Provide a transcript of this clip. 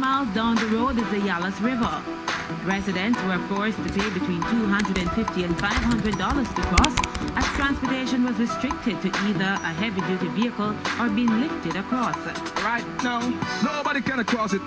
miles down the road is the Yalas River. Residents were forced to pay between 250 and $500 to cross as transportation was restricted to either a heavy-duty vehicle or being lifted across. Right now, nobody can cross it.